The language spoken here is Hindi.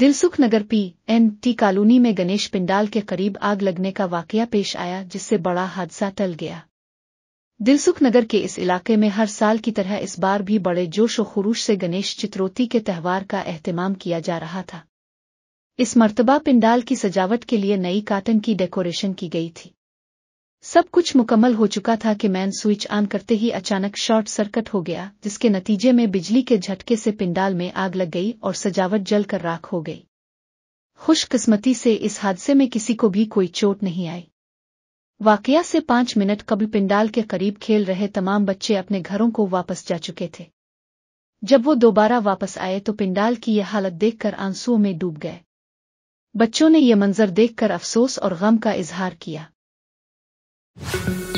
Dilsukh Nagar P N T colony में गणेश पिंडाल के करीब आग लगने का वाकया पेश आया, जिससे बड़ा हादसा टल गया। दिलसुख नगर के इस इलाके में हर साल की तरह इस बार भी बड़े जोश व खरूश से गणेश चित्रोती के त्यौहार का एहतमाम किया जा रहा था। इस मर्तबा पिंडाल की सजावट के लिए नई काटन की डेकोरेशन की गई थी। सब कुछ मुकम्मल हो चुका था कि मैन स्विच ऑन करते ही अचानक शॉर्ट सर्किट हो गया, जिसके नतीजे में बिजली के झटके से पिंडाल में आग लग गई और सजावट जलकर राख हो गई। खुशकिस्मती से इस हादसे में किसी को भी कोई चोट नहीं आई। वाकया से पाँच मिनट कबल पिंडाल के करीब खेल रहे तमाम बच्चे अपने घरों को वापस जा चुके थे। जब वो दोबारा वापस आए तो पिंडाल की यह हालत देखकर आंसुओं में डूब गए। बच्चों ने यह मंजर देखकर अफसोस और गम का इजहार किया। thank you